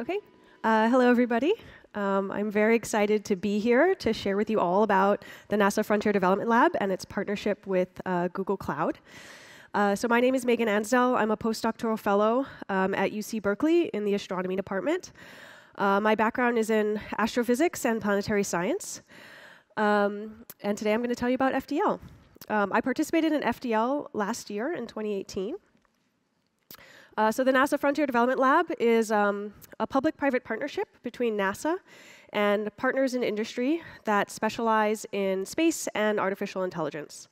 Okay. Uh, hello, everybody. Um, I'm very excited to be here to share with you all about the NASA Frontier Development Lab and its partnership with uh, Google Cloud. Uh, so my name is Megan Ansdell. I'm a postdoctoral fellow um, at UC Berkeley in the astronomy department. Uh, my background is in astrophysics and planetary science. Um, and today I'm going to tell you about FDL. Um, I participated in FDL last year in 2018. Uh, so the NASA Frontier Development Lab is um, a public-private partnership between NASA and partners in industry that specialize in space and artificial intelligence.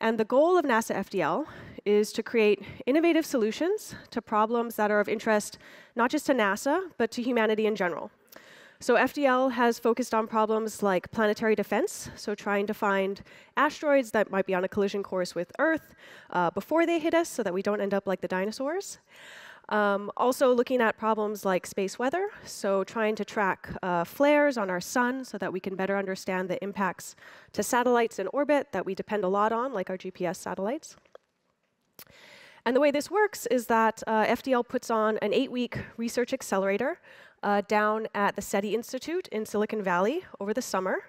And the goal of NASA FDL is to create innovative solutions to problems that are of interest not just to NASA, but to humanity in general. So FDL has focused on problems like planetary defense, so trying to find asteroids that might be on a collision course with Earth uh, before they hit us so that we don't end up like the dinosaurs. Um, also looking at problems like space weather, so trying to track uh, flares on our sun so that we can better understand the impacts to satellites in orbit that we depend a lot on, like our GPS satellites. And the way this works is that uh, FDL puts on an eight-week research accelerator uh, down at the SETI Institute in Silicon Valley over the summer.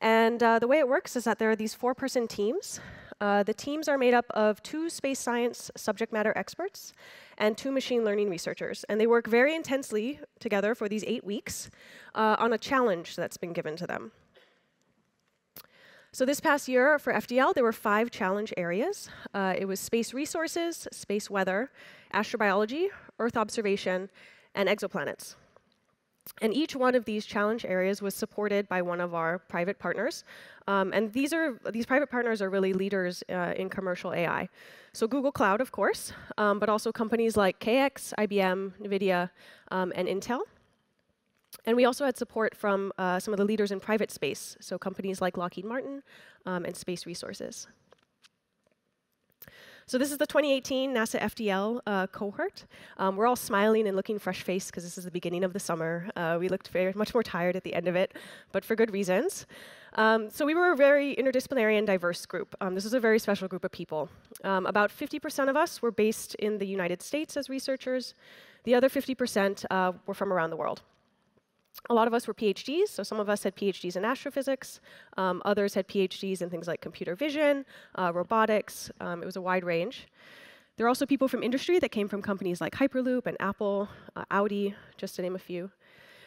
And uh, the way it works is that there are these four-person teams. Uh, the teams are made up of two space science subject matter experts and two machine learning researchers. And they work very intensely together for these eight weeks uh, on a challenge that's been given to them. So this past year for FDL, there were five challenge areas. Uh, it was space resources, space weather, astrobiology, Earth observation, and exoplanets. And each one of these challenge areas was supported by one of our private partners. Um, and these, are, these private partners are really leaders uh, in commercial AI. So Google Cloud, of course, um, but also companies like KX, IBM, NVIDIA, um, and Intel. And we also had support from uh, some of the leaders in private space, so companies like Lockheed Martin um, and Space Resources. So this is the 2018 NASA FDL uh, cohort. Um, we're all smiling and looking fresh-faced because this is the beginning of the summer. Uh, we looked very much more tired at the end of it, but for good reasons. Um, so we were a very interdisciplinary and diverse group. Um, this is a very special group of people. Um, about 50% of us were based in the United States as researchers. The other 50% uh, were from around the world a lot of us were PhDs, so some of us had PhDs in astrophysics, um, others had PhDs in things like computer vision, uh, robotics. Um, it was a wide range. There are also people from industry that came from companies like Hyperloop and Apple, uh, Audi, just to name a few.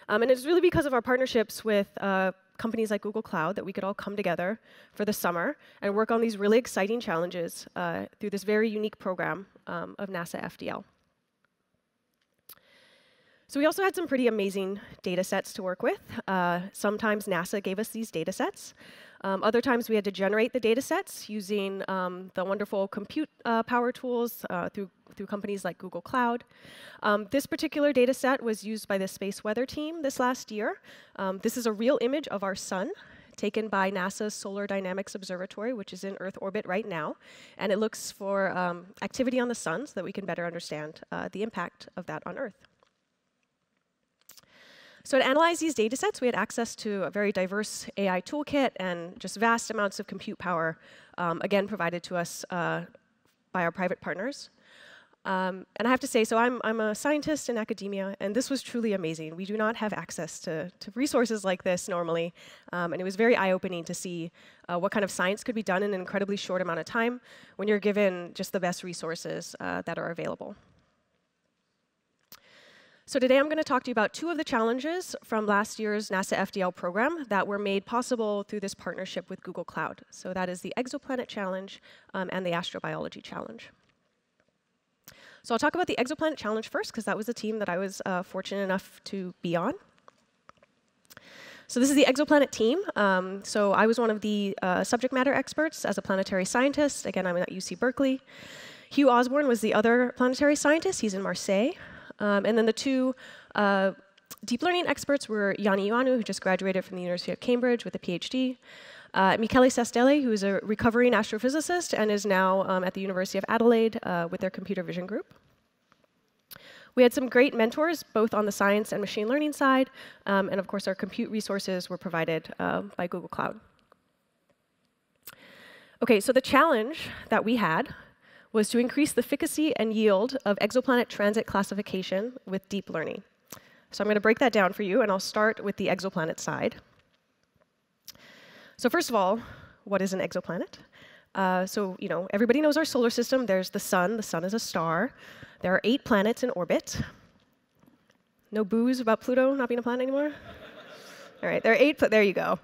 Um, and it's really because of our partnerships with uh, companies like Google Cloud that we could all come together for the summer and work on these really exciting challenges uh, through this very unique program um, of NASA FDL. So we also had some pretty amazing data sets to work with. Uh, sometimes NASA gave us these data sets. Um, other times we had to generate the data sets using um, the wonderful compute uh, power tools uh, through, through companies like Google Cloud. Um, this particular data set was used by the Space Weather Team this last year. Um, this is a real image of our sun taken by NASA's Solar Dynamics Observatory, which is in Earth orbit right now. And it looks for um, activity on the sun so that we can better understand uh, the impact of that on Earth. So to analyze these data sets, we had access to a very diverse AI toolkit and just vast amounts of compute power, um, again, provided to us uh, by our private partners. Um, and I have to say, so I'm, I'm a scientist in academia, and this was truly amazing. We do not have access to, to resources like this normally, um, and it was very eye-opening to see uh, what kind of science could be done in an incredibly short amount of time when you're given just the best resources uh, that are available. So today I'm going to talk to you about two of the challenges from last year's NASA FDL program that were made possible through this partnership with Google Cloud. So that is the Exoplanet Challenge um, and the Astrobiology Challenge. So I'll talk about the Exoplanet Challenge first, because that was the team that I was uh, fortunate enough to be on. So this is the exoplanet team. Um, so I was one of the uh, subject matter experts as a planetary scientist. Again, I'm at UC Berkeley. Hugh Osborn was the other planetary scientist. He's in Marseille. Um, and then the two uh, deep learning experts were Yani Ioannou, who just graduated from the University of Cambridge with a PhD, uh, Michele Sasdelli, who is a recovering astrophysicist and is now um, at the University of Adelaide uh, with their computer vision group. We had some great mentors, both on the science and machine learning side, um, and of course our compute resources were provided uh, by Google Cloud. Okay, so the challenge that we had was to increase the efficacy and yield of exoplanet transit classification with deep learning. So I'm going to break that down for you, and I'll start with the exoplanet side. So first of all, what is an exoplanet? Uh, so you know, everybody knows our solar system. There's the sun. The sun is a star. There are eight planets in orbit. No boos about Pluto not being a planet anymore? All right, there are eight, there you go.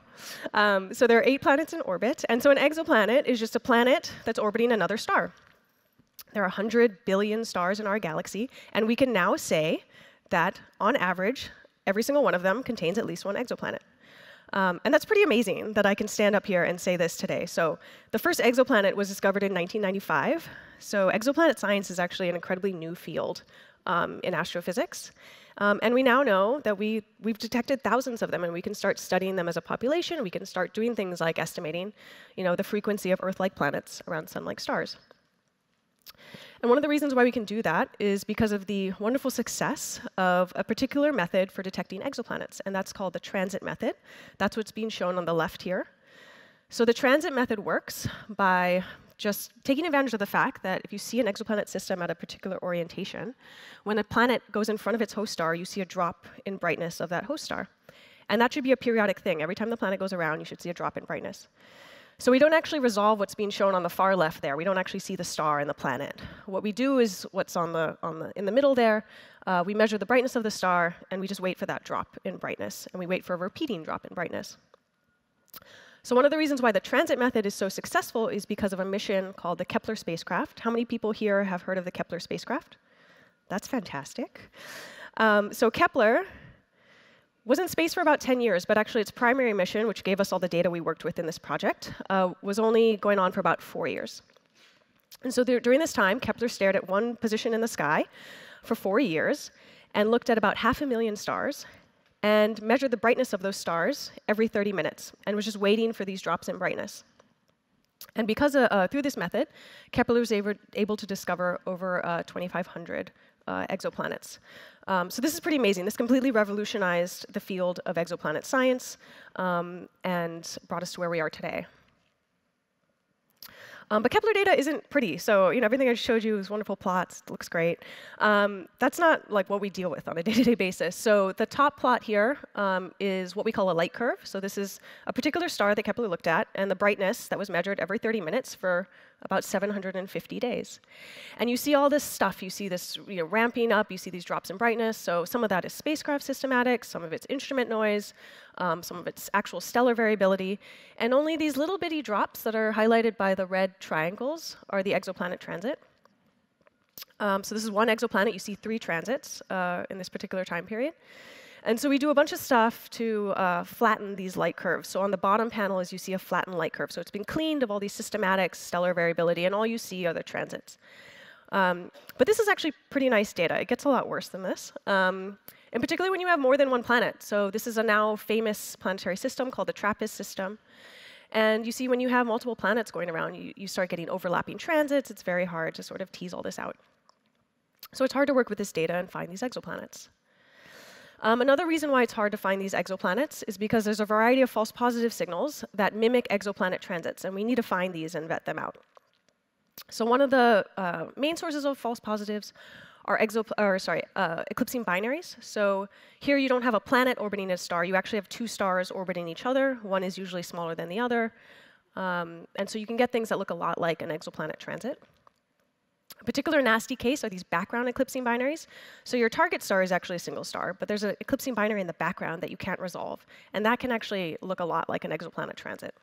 Um, so there are eight planets in orbit, and so an exoplanet is just a planet that's orbiting another star. There are 100 billion stars in our galaxy, and we can now say that, on average, every single one of them contains at least one exoplanet. Um, and that's pretty amazing that I can stand up here and say this today. So the first exoplanet was discovered in 1995. So exoplanet science is actually an incredibly new field um, in astrophysics. Um, and we now know that we, we've detected thousands of them, and we can start studying them as a population. We can start doing things like estimating you know, the frequency of Earth-like planets around sun-like stars. And one of the reasons why we can do that is because of the wonderful success of a particular method for detecting exoplanets, and that's called the transit method. That's what's being shown on the left here. So the transit method works by just taking advantage of the fact that if you see an exoplanet system at a particular orientation, when a planet goes in front of its host star, you see a drop in brightness of that host star. And that should be a periodic thing. Every time the planet goes around, you should see a drop in brightness. So we don't actually resolve what's being shown on the far left there. We don't actually see the star and the planet. What we do is what's on the, on the, in the middle there. Uh, we measure the brightness of the star, and we just wait for that drop in brightness. And we wait for a repeating drop in brightness. So one of the reasons why the transit method is so successful is because of a mission called the Kepler spacecraft. How many people here have heard of the Kepler spacecraft? That's fantastic. Um, so Kepler was in space for about 10 years, but actually its primary mission, which gave us all the data we worked with in this project, uh, was only going on for about four years. And so there, during this time, Kepler stared at one position in the sky for four years and looked at about half a million stars and measured the brightness of those stars every 30 minutes and was just waiting for these drops in brightness. And because uh, uh, through this method, Kepler was able, able to discover over uh, 2,500 uh, exoplanets. Um, so this is pretty amazing. This completely revolutionized the field of exoplanet science um, and brought us to where we are today. Um, but Kepler data isn't pretty. So you know, everything I showed you is wonderful plots, looks great. Um, that's not like what we deal with on a day-to-day -day basis. So the top plot here um, is what we call a light curve. So this is a particular star that Kepler looked at, and the brightness that was measured every 30 minutes for about 750 days. And you see all this stuff. You see this you know, ramping up. You see these drops in brightness. So some of that is spacecraft systematics, some of it's instrument noise, um, some of it's actual stellar variability. And only these little bitty drops that are highlighted by the red triangles are the exoplanet transit. Um, so this is one exoplanet. You see three transits uh, in this particular time period. And so we do a bunch of stuff to uh, flatten these light curves. So on the bottom panel is you see a flattened light curve. So it's been cleaned of all these systematics, stellar variability, and all you see are the transits. Um, but this is actually pretty nice data. It gets a lot worse than this. Um, and particularly when you have more than one planet. So this is a now famous planetary system called the TRAPPIST system. And you see when you have multiple planets going around, you, you start getting overlapping transits. It's very hard to sort of tease all this out. So it's hard to work with this data and find these exoplanets. Um, another reason why it's hard to find these exoplanets is because there's a variety of false positive signals that mimic exoplanet transits, and we need to find these and vet them out. So one of the uh, main sources of false positives are exo or sorry, uh, eclipsing binaries. So here you don't have a planet orbiting a star. You actually have two stars orbiting each other. One is usually smaller than the other. Um, and so you can get things that look a lot like an exoplanet transit. A particular nasty case are these background eclipsing binaries. So your target star is actually a single star, but there's an eclipsing binary in the background that you can't resolve. And that can actually look a lot like an exoplanet transit.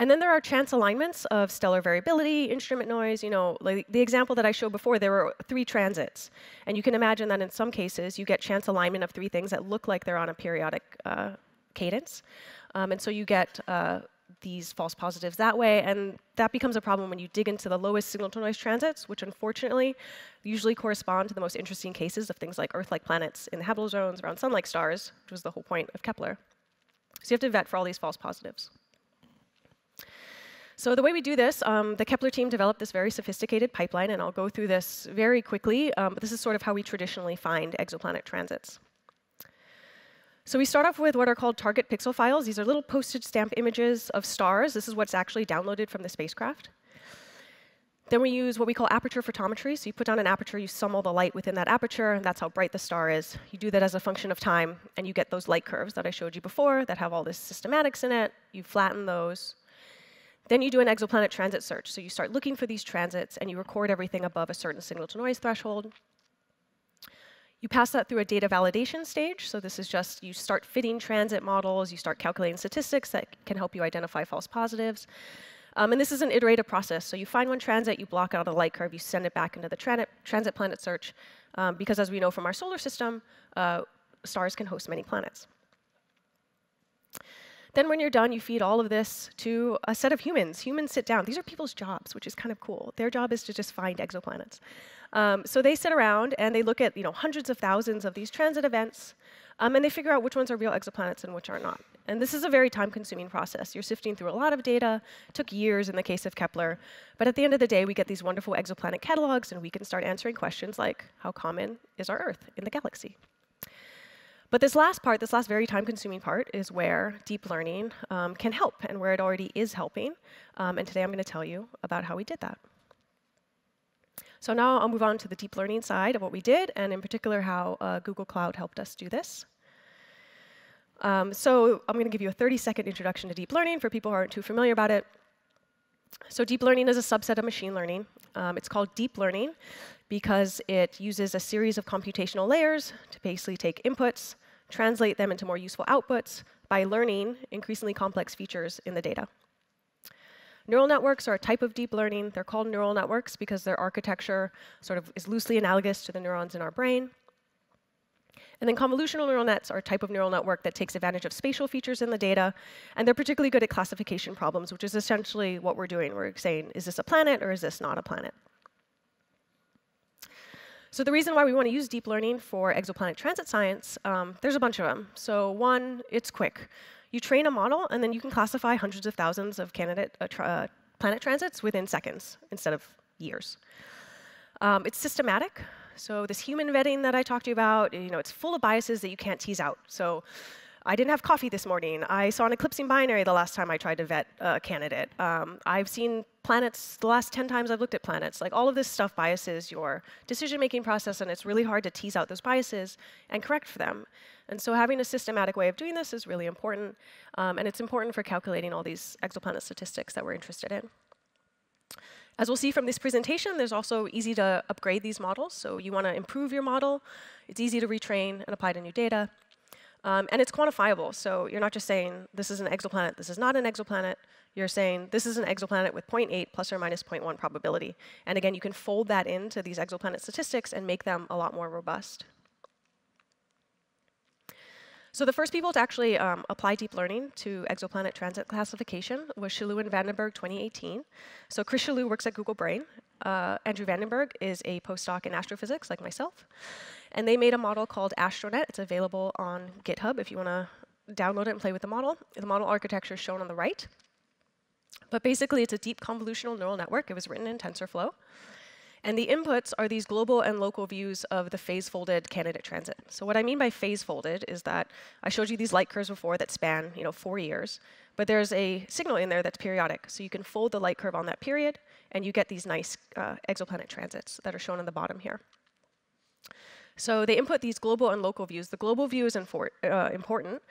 And then there are chance alignments of stellar variability, instrument noise. You know, like the example that I showed before, there were three transits. And you can imagine that in some cases, you get chance alignment of three things that look like they're on a periodic uh, cadence. Um, and so you get uh, these false positives that way. And that becomes a problem when you dig into the lowest signal to noise transits, which unfortunately usually correspond to the most interesting cases of things like Earth-like planets in the habitable zones around sun-like stars, which was the whole point of Kepler. So you have to vet for all these false positives. So the way we do this, um, the Kepler team developed this very sophisticated pipeline, and I'll go through this very quickly, um, but this is sort of how we traditionally find exoplanet transits. So we start off with what are called target pixel files. These are little postage stamp images of stars. This is what's actually downloaded from the spacecraft. Then we use what we call aperture photometry. So you put down an aperture, you sum all the light within that aperture, and that's how bright the star is. You do that as a function of time, and you get those light curves that I showed you before that have all this systematics in it. You flatten those. Then you do an exoplanet transit search. So you start looking for these transits, and you record everything above a certain signal-to-noise threshold. You pass that through a data validation stage. So this is just you start fitting transit models, you start calculating statistics that can help you identify false positives. Um, and this is an iterative process. So you find one transit, you block out a light curve, you send it back into the transit, transit planet search, um, because as we know from our solar system, uh, stars can host many planets. Then when you're done, you feed all of this to a set of humans. Humans sit down. These are people's jobs, which is kind of cool. Their job is to just find exoplanets. Um, so they sit around and they look at you know, hundreds of thousands of these transit events, um, and they figure out which ones are real exoplanets and which are not. And this is a very time-consuming process. You're sifting through a lot of data. It took years in the case of Kepler. But at the end of the day, we get these wonderful exoplanet catalogs, and we can start answering questions like, how common is our Earth in the galaxy? But this last part, this last very time-consuming part, is where deep learning um, can help and where it already is helping. Um, and today I'm going to tell you about how we did that. So now I'll move on to the deep learning side of what we did, and in particular how uh, Google Cloud helped us do this. Um, so I'm going to give you a 30-second introduction to deep learning for people who aren't too familiar about it. So deep learning is a subset of machine learning. Um, it's called deep learning because it uses a series of computational layers to basically take inputs, translate them into more useful outputs by learning increasingly complex features in the data. Neural networks are a type of deep learning. They're called neural networks because their architecture sort of is loosely analogous to the neurons in our brain. And then convolutional neural nets are a type of neural network that takes advantage of spatial features in the data. And they're particularly good at classification problems, which is essentially what we're doing. We're saying, is this a planet or is this not a planet? So the reason why we want to use deep learning for exoplanet transit science, um, there's a bunch of them. So one, it's quick. You train a model, and then you can classify hundreds of thousands of candidate uh, tra uh, planet transits within seconds instead of years. Um, it's systematic. So this human vetting that I talked to you about, you know, it's full of biases that you can't tease out. So I didn't have coffee this morning. I saw an eclipsing binary the last time I tried to vet a candidate. Um, I've seen planets the last 10 times I've looked at planets. Like all of this stuff biases your decision-making process, and it's really hard to tease out those biases and correct for them. And so having a systematic way of doing this is really important, um, and it's important for calculating all these exoplanet statistics that we're interested in. As we'll see from this presentation, there's also easy to upgrade these models. So you want to improve your model. It's easy to retrain and apply to new data. Um, and it's quantifiable. So you're not just saying, this is an exoplanet, this is not an exoplanet. You're saying, this is an exoplanet with 0.8 plus or minus 0.1 probability. And again, you can fold that into these exoplanet statistics and make them a lot more robust. So the first people to actually um, apply deep learning to exoplanet transit classification was Shallue and Vanderburg 2018. So Chris Shallue works at Google Brain. Uh, Andrew Vanderburg is a postdoc in astrophysics, like myself. And they made a model called AstroNet. It's available on GitHub if you want to download it and play with the model. The model architecture is shown on the right. But basically, it's a deep convolutional neural network. It was written in TensorFlow. And the inputs are these global and local views of the phase-folded candidate transit. So what I mean by phase-folded is that I showed you these light curves before that span you know, four years. But there's a signal in there that's periodic. So you can fold the light curve on that period, and you get these nice uh, exoplanet transits that are shown on the bottom here. So they input these global and local views. The global view is uh, important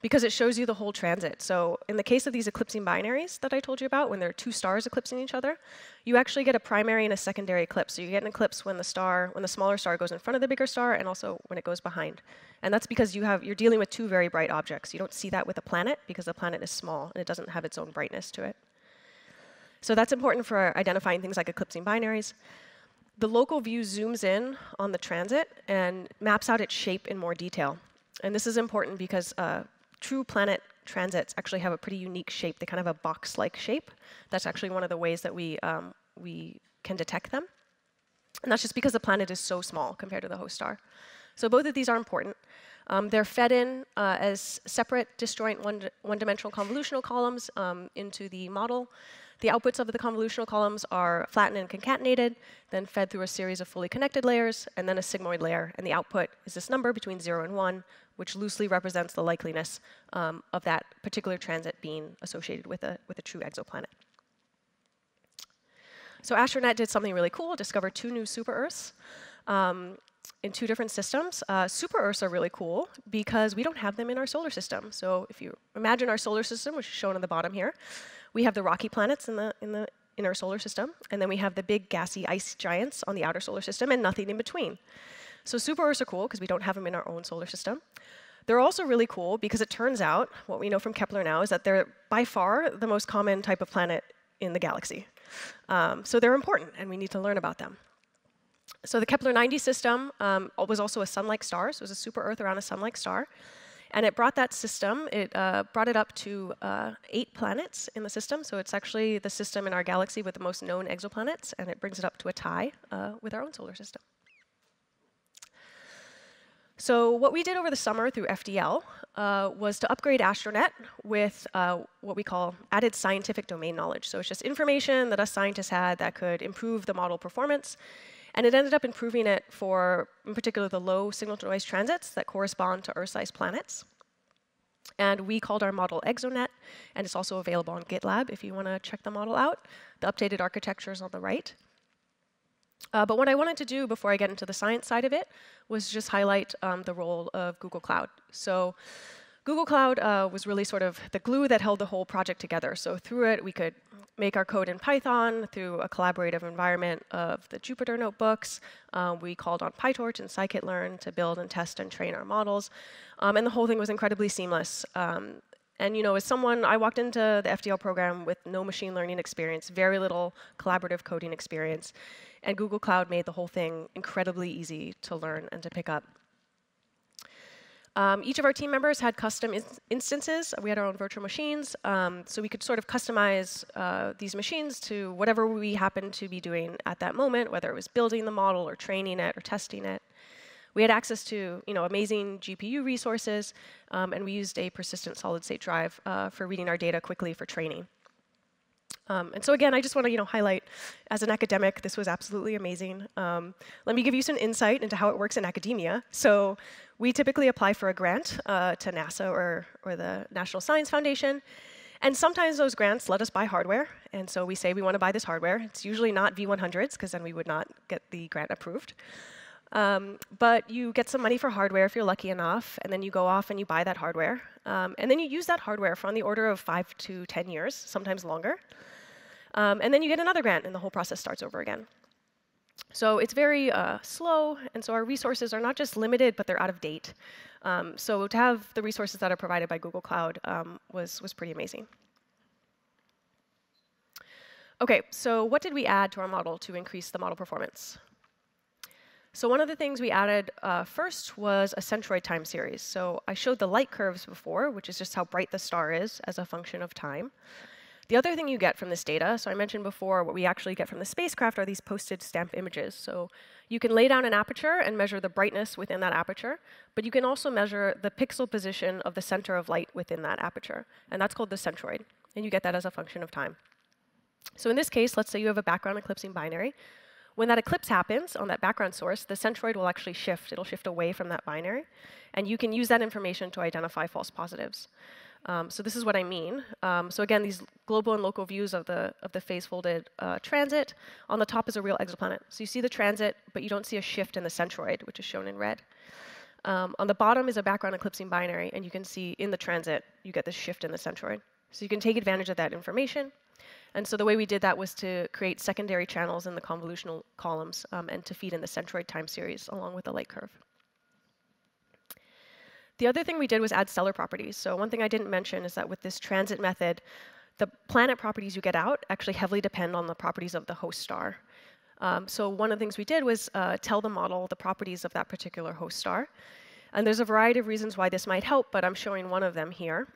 because it shows you the whole transit. So in the case of these eclipsing binaries that I told you about, when there are two stars eclipsing each other, you actually get a primary and a secondary eclipse. So you get an eclipse when the star, when the smaller star goes in front of the bigger star, and also when it goes behind. And that's because you have, you're dealing with two very bright objects. You don't see that with a planet because the planet is small and it doesn't have its own brightness to it. So that's important for identifying things like eclipsing binaries. The local view zooms in on the transit and maps out its shape in more detail. And this is important because uh, true planet transits actually have a pretty unique shape. They kind of have a box-like shape. That's actually one of the ways that we, um, we can detect them. And that's just because the planet is so small compared to the host star. So both of these are important. Um, they're fed in uh, as separate disjoint one-dimensional convolutional columns um, into the model. The outputs of the convolutional columns are flattened and concatenated, then fed through a series of fully connected layers, and then a sigmoid layer. And the output is this number between 0 and 1, which loosely represents the likeliness um, of that particular transit being associated with a, with a true exoplanet. So Astronet did something really cool, discovered two new super Earths. Um, in two different systems. Uh, super Earths are really cool because we don't have them in our solar system. So if you imagine our solar system, which is shown on the bottom here, we have the rocky planets in the, in the inner solar system, and then we have the big gassy ice giants on the outer solar system, and nothing in between. So super Earths are cool because we don't have them in our own solar system. They're also really cool because it turns out, what we know from Kepler now, is that they're by far the most common type of planet in the galaxy. Um, so they're important, and we need to learn about them. So the Kepler 90 system um, was also a sun-like star, so it was a super Earth around a sun-like star. And it brought that system, it uh, brought it up to uh, eight planets in the system. So it's actually the system in our galaxy with the most known exoplanets, and it brings it up to a tie uh, with our own solar system. So what we did over the summer through FDL uh, was to upgrade Astronet with uh, what we call added scientific domain knowledge. So it's just information that us scientists had that could improve the model performance and it ended up improving it for, in particular, the low signal-to-noise transits that correspond to Earth-sized planets. And we called our model ExoNet, and it's also available on GitLab if you want to check the model out. The updated architecture is on the right. Uh, but what I wanted to do before I get into the science side of it was just highlight um, the role of Google Cloud. So Google Cloud uh, was really sort of the glue that held the whole project together. So through it, we could make our code in Python through a collaborative environment of the Jupyter notebooks. Um, we called on PyTorch and scikit-learn to build and test and train our models. Um, and the whole thing was incredibly seamless. Um, and you know, as someone, I walked into the FDL program with no machine learning experience, very little collaborative coding experience. And Google Cloud made the whole thing incredibly easy to learn and to pick up. Um, each of our team members had custom in instances. We had our own virtual machines, um, so we could sort of customize uh, these machines to whatever we happened to be doing at that moment, whether it was building the model or training it or testing it. We had access to you know, amazing GPU resources, um, and we used a persistent solid-state drive uh, for reading our data quickly for training. Um, and so again, I just want to you know, highlight, as an academic, this was absolutely amazing. Um, let me give you some insight into how it works in academia. So we typically apply for a grant uh, to NASA or, or the National Science Foundation. And sometimes those grants let us buy hardware. And so we say we want to buy this hardware. It's usually not V100s, because then we would not get the grant approved. Um, but you get some money for hardware if you're lucky enough, and then you go off and you buy that hardware. Um, and then you use that hardware for on the order of five to 10 years, sometimes longer. Um, and then you get another grant, and the whole process starts over again. So it's very uh, slow, and so our resources are not just limited, but they're out of date. Um, so to have the resources that are provided by Google Cloud um, was, was pretty amazing. OK, so what did we add to our model to increase the model performance? So one of the things we added uh, first was a centroid time series. So I showed the light curves before, which is just how bright the star is as a function of time. The other thing you get from this data, so I mentioned before, what we actually get from the spacecraft are these postage stamp images. So you can lay down an aperture and measure the brightness within that aperture, but you can also measure the pixel position of the center of light within that aperture. And that's called the centroid. And you get that as a function of time. So in this case, let's say you have a background eclipsing binary. When that eclipse happens on that background source, the centroid will actually shift. It'll shift away from that binary. And you can use that information to identify false positives. Um, so this is what I mean. Um, so again, these global and local views of the, of the phase-folded uh, transit. On the top is a real exoplanet. So you see the transit, but you don't see a shift in the centroid, which is shown in red. Um, on the bottom is a background eclipsing binary, and you can see in the transit, you get this shift in the centroid. So you can take advantage of that information. And so the way we did that was to create secondary channels in the convolutional columns um, and to feed in the centroid time series along with the light curve. The other thing we did was add stellar properties. So one thing I didn't mention is that with this transit method, the planet properties you get out actually heavily depend on the properties of the host star. Um, so one of the things we did was uh, tell the model the properties of that particular host star. And there's a variety of reasons why this might help, but I'm showing one of them here.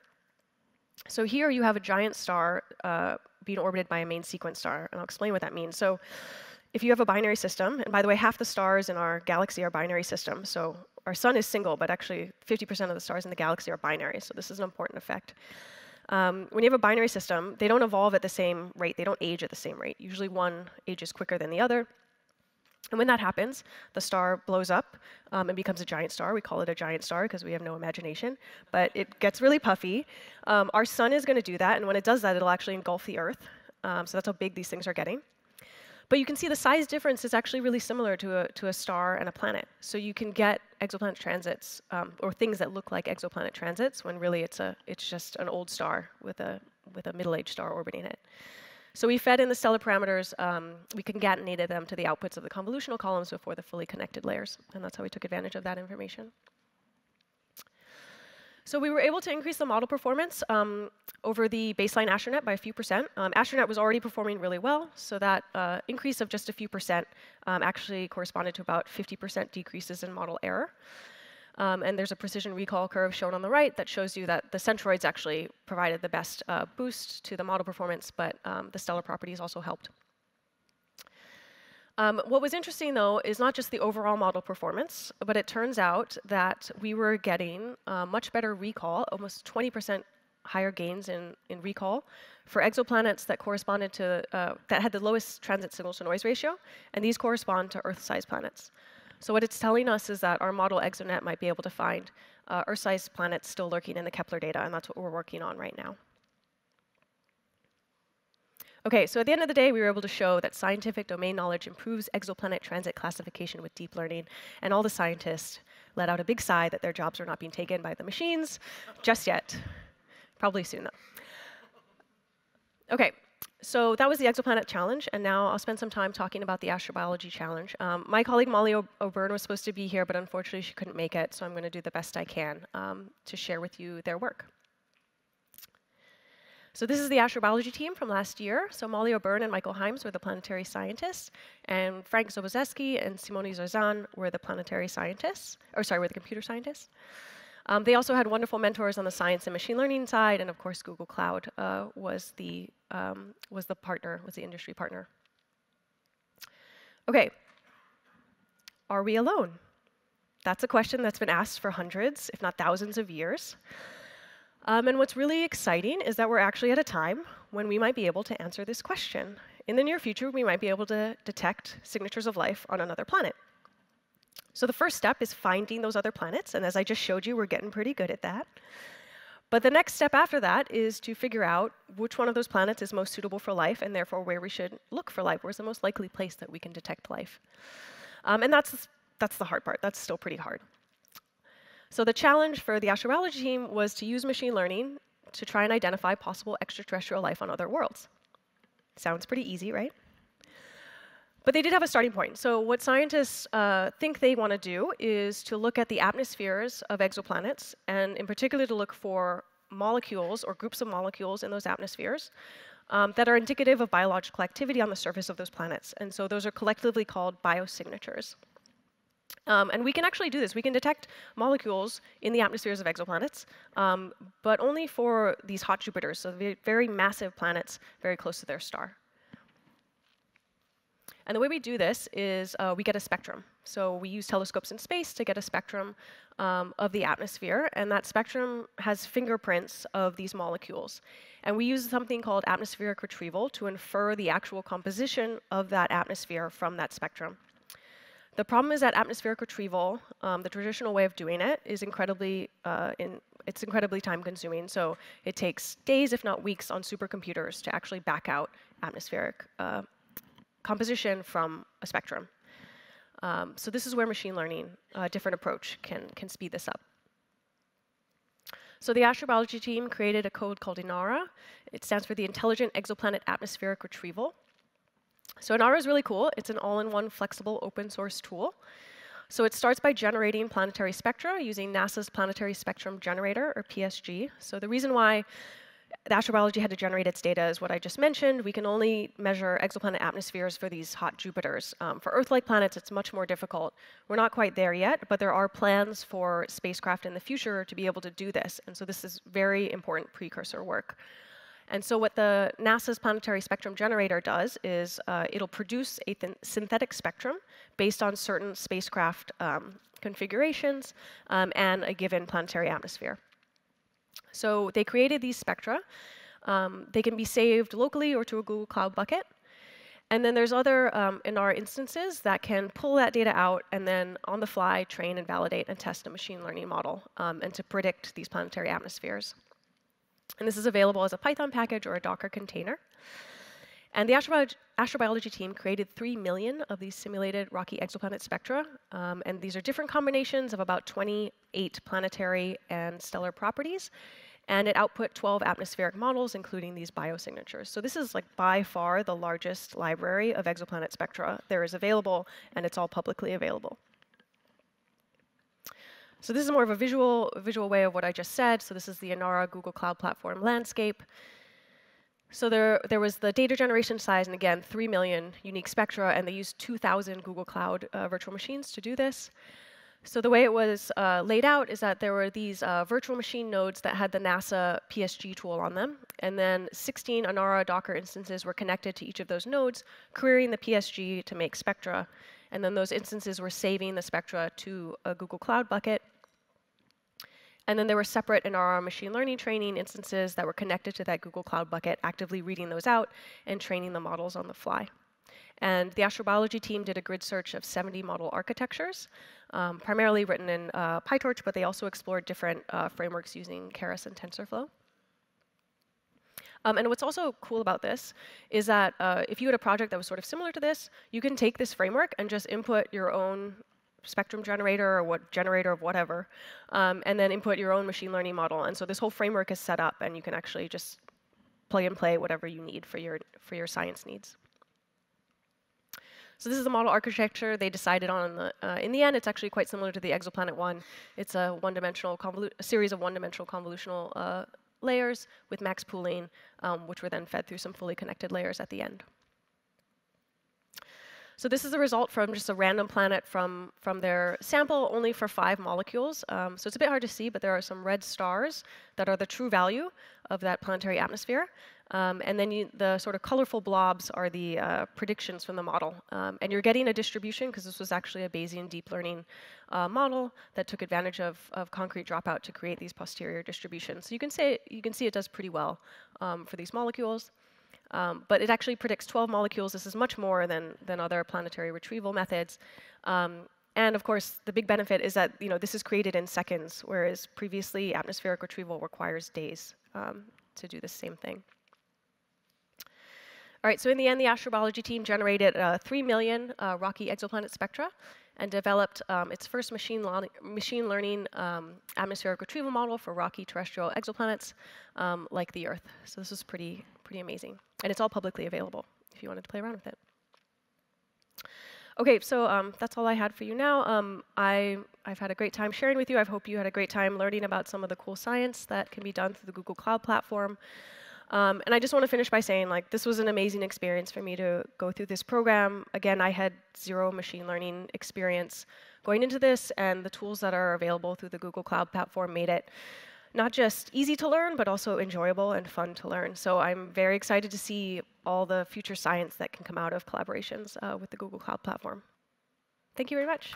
So here you have a giant star uh, being orbited by a main sequence star, and I'll explain what that means. So if you have a binary system, and by the way, half the stars in our galaxy are binary systems, so our sun is single, but actually 50% of the stars in the galaxy are binary, so this is an important effect. Um, when you have a binary system, they don't evolve at the same rate. They don't age at the same rate. Usually one ages quicker than the other. And when that happens, the star blows up um, and becomes a giant star. We call it a giant star because we have no imagination. But it gets really puffy. Um, our sun is going to do that. And when it does that, it'll actually engulf the Earth. Um, so that's how big these things are getting. But you can see the size difference is actually really similar to a, to a star and a planet. So you can get exoplanet transits, um, or things that look like exoplanet transits, when really it's, a, it's just an old star with a, with a middle-aged star orbiting it. So we fed in the stellar parameters, um, we concatenated them to the outputs of the convolutional columns before the fully connected layers, and that's how we took advantage of that information. So we were able to increase the model performance um, over the baseline AstroNet by a few percent. Um, AstroNet was already performing really well, so that uh, increase of just a few percent um, actually corresponded to about 50% decreases in model error. Um, and there's a precision recall curve shown on the right that shows you that the centroids actually provided the best uh, boost to the model performance, but um, the stellar properties also helped. Um, what was interesting, though, is not just the overall model performance, but it turns out that we were getting uh, much better recall, almost 20% higher gains in, in recall for exoplanets that corresponded to, uh, that had the lowest transit signal to noise ratio, and these correspond to Earth-sized planets. So what it's telling us is that our model ExoNet might be able to find uh, Earth-sized planets still lurking in the Kepler data, and that's what we're working on right now. Okay, so at the end of the day, we were able to show that scientific domain knowledge improves exoplanet transit classification with deep learning, and all the scientists let out a big sigh that their jobs are not being taken by the machines just yet. Probably soon, though. Okay, so that was the exoplanet challenge, and now I'll spend some time talking about the astrobiology challenge. Um, my colleague Molly O'Beirne was supposed to be here, but unfortunately she couldn't make it, so I'm going to do the best I can um, to share with you their work. So this is the astrobiology team from last year. So Molly O'Beirne and Michael Himes were the planetary scientists, and Frank Soboczenski and Simone Zorzan were the planetary scientists, or sorry, were the computer scientists. Um, they also had wonderful mentors on the science and machine learning side, and of course, Google Cloud uh, was the um, was the partner, was the industry partner. Okay, are we alone? That's a question that's been asked for hundreds, if not thousands, of years. Um, and what's really exciting is that we're actually at a time when we might be able to answer this question. In the near future, we might be able to detect signatures of life on another planet. So the first step is finding those other planets, and as I just showed you, we're getting pretty good at that. But the next step after that is to figure out which one of those planets is most suitable for life, and therefore where we should look for life, where's the most likely place that we can detect life. Um, and that's, that's the hard part. That's still pretty hard. So the challenge for the astrobiology team was to use machine learning to try and identify possible extraterrestrial life on other worlds. Sounds pretty easy, right? But they did have a starting point. So what scientists uh, think they want to do is to look at the atmospheres of exoplanets, and in particular to look for molecules or groups of molecules in those atmospheres um, that are indicative of biological activity on the surface of those planets. And so those are collectively called biosignatures. Um, and we can actually do this. We can detect molecules in the atmospheres of exoplanets, um, but only for these hot Jupiters, so very massive planets very close to their star. And the way we do this is uh, we get a spectrum. So we use telescopes in space to get a spectrum um, of the atmosphere, and that spectrum has fingerprints of these molecules. And we use something called atmospheric retrieval to infer the actual composition of that atmosphere from that spectrum. The problem is that atmospheric retrieval, um, the traditional way of doing it, is incredibly uh, in, it's incredibly time consuming. So it takes days, if not weeks, on supercomputers to actually back out atmospheric uh, composition from a spectrum. Um, so this is where machine learning, a uh, different approach, can, can speed this up. So the astrobiology team created a code called INARA. It stands for the Intelligent Exoplanet Atmospheric Retrieval. So Inara is really cool. It's an all-in-one flexible open source tool. So it starts by generating planetary spectra using NASA's Planetary Spectrum Generator, or PSG. So the reason why the astrobiology had to generate its data is what I just mentioned. We can only measure exoplanet atmospheres for these hot Jupiters. Um, for Earth-like planets, it's much more difficult. We're not quite there yet, but there are plans for spacecraft in the future to be able to do this. And so this is very important precursor work. And so what the NASA's Planetary Spectrum Generator does is uh, it'll produce a synthetic spectrum based on certain spacecraft um, configurations um, and a given planetary atmosphere. So they created these spectra. Um, they can be saved locally or to a Google Cloud bucket. And then there's other um, Inara instances that can pull that data out and then on the fly train and validate and test a machine learning model um, and to predict these planetary atmospheres. And this is available as a Python package or a Docker container. And the astrobiology, astrobiology team created 3 million of these simulated rocky exoplanet spectra. Um, and these are different combinations of about 28 planetary and stellar properties. And it output 12 atmospheric models, including these biosignatures. So this is like by far the largest library of exoplanet spectra there is available, and it's all publicly available. So this is more of a visual, visual way of what I just said. So this is the Inara Google Cloud Platform landscape. So there, there was the data generation size, and again, 3 million unique spectra, and they used 2,000 Google Cloud uh, virtual machines to do this. So the way it was uh, laid out is that there were these uh, virtual machine nodes that had the NASA PSG tool on them, and then 16 Inara Docker instances were connected to each of those nodes, querying the PSG to make spectra. And then those instances were saving the spectra to a Google Cloud bucket. And then there were separate Inara machine learning training instances that were connected to that Google Cloud bucket, actively reading those out and training the models on the fly. And the astrobiology team did a grid search of 70 model architectures, um, primarily written in uh, PyTorch, but they also explored different uh, frameworks using Keras and TensorFlow. Um, and what's also cool about this is that uh, if you had a project that was sort of similar to this, you can take this framework and just input your own spectrum generator or what generator of whatever, um, and then input your own machine learning model. And so this whole framework is set up, and you can actually just plug and play whatever you need for your for your science needs. So this is the model architecture they decided on. In the, uh, in the end, it's actually quite similar to the exoplanet one. It's a one-dimensional a series of one-dimensional convolutional uh, layers with max pooling, um, which were then fed through some fully connected layers at the end. So this is a result from just a random planet from, from their sample, only for five molecules. Um, so it's a bit hard to see, but there are some red stars that are the true value of that planetary atmosphere. Um, and then you, the sort of colorful blobs are the uh, predictions from the model. Um, and you're getting a distribution, because this was actually a Bayesian deep learning uh, model that took advantage of, of concrete dropout to create these posterior distributions. So you can, say, you can see it does pretty well um, for these molecules. Um, but it actually predicts 12 molecules. This is much more than, than other planetary retrieval methods. Um, and of course, the big benefit is that you know, this is created in seconds, whereas previously atmospheric retrieval requires days um, to do the same thing. All right, so in the end, the astrobiology team generated uh, 3 million uh, rocky exoplanet spectra and developed um, its first machine, machine learning um, atmospheric retrieval model for rocky terrestrial exoplanets um, like the Earth. So this is pretty, pretty amazing. And it's all publicly available if you wanted to play around with it. Okay, so um, that's all I had for you now. Um, I, I've had a great time sharing with you. I hope you had a great time learning about some of the cool science that can be done through the Google Cloud Platform. Um, and I just want to finish by saying, like, this was an amazing experience for me to go through this program. Again, I had zero machine learning experience going into this, and the tools that are available through the Google Cloud Platform made it not just easy to learn, but also enjoyable and fun to learn. So I'm very excited to see all the future science that can come out of collaborations uh, with the Google Cloud Platform. Thank you very much.